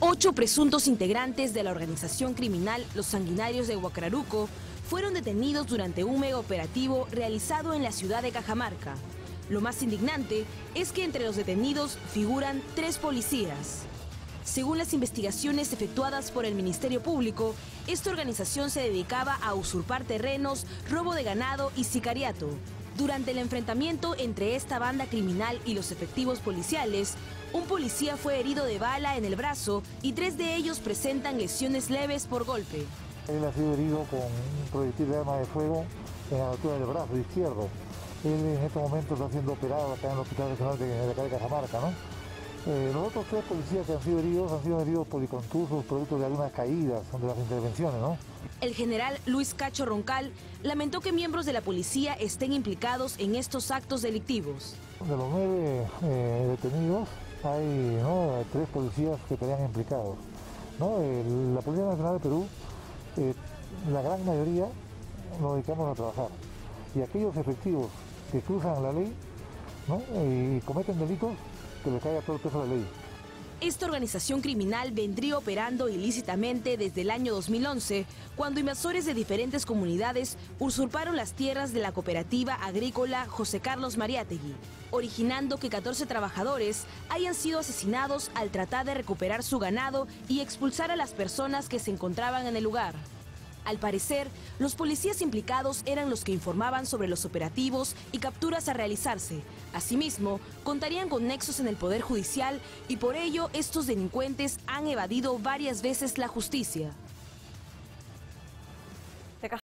Ocho presuntos integrantes de la organización criminal Los Sanguinarios de Huacraruco fueron detenidos durante un mega operativo realizado en la ciudad de Cajamarca. Lo más indignante es que entre los detenidos figuran tres policías. Según las investigaciones efectuadas por el Ministerio Público, esta organización se dedicaba a usurpar terrenos, robo de ganado y sicariato. Durante el enfrentamiento entre esta banda criminal y los efectivos policiales, un policía fue herido de bala en el brazo y tres de ellos presentan lesiones leves por golpe. Él ha sido herido con un proyectil de arma de fuego en la altura del brazo izquierdo. Él en este momento está siendo operado acá en el Hospital Regional de, acá de Cajamarca, ¿no? Eh, los otros tres policías que han sido heridos han sido heridos policontusos, producto de algunas caídas de las intervenciones, ¿no? El general Luis Cacho Roncal lamentó que miembros de la policía estén implicados en estos actos delictivos. De los nueve eh, detenidos, hay tres policías que estarían implicados. la Policía Nacional de Perú, eh, la gran mayoría nos dedicamos a trabajar. Y aquellos efectivos que cruzan la ley y cometen delitos, que les caiga todo el peso de la ley. Esta organización criminal vendría operando ilícitamente desde el año 2011, cuando invasores de diferentes comunidades usurparon las tierras de la cooperativa agrícola José Carlos Mariátegui, originando que 14 trabajadores hayan sido asesinados al tratar de recuperar su ganado y expulsar a las personas que se encontraban en el lugar. Al parecer, los policías implicados eran los que informaban sobre los operativos y capturas a realizarse. Asimismo, contarían con nexos en el Poder Judicial y por ello estos delincuentes han evadido varias veces la justicia.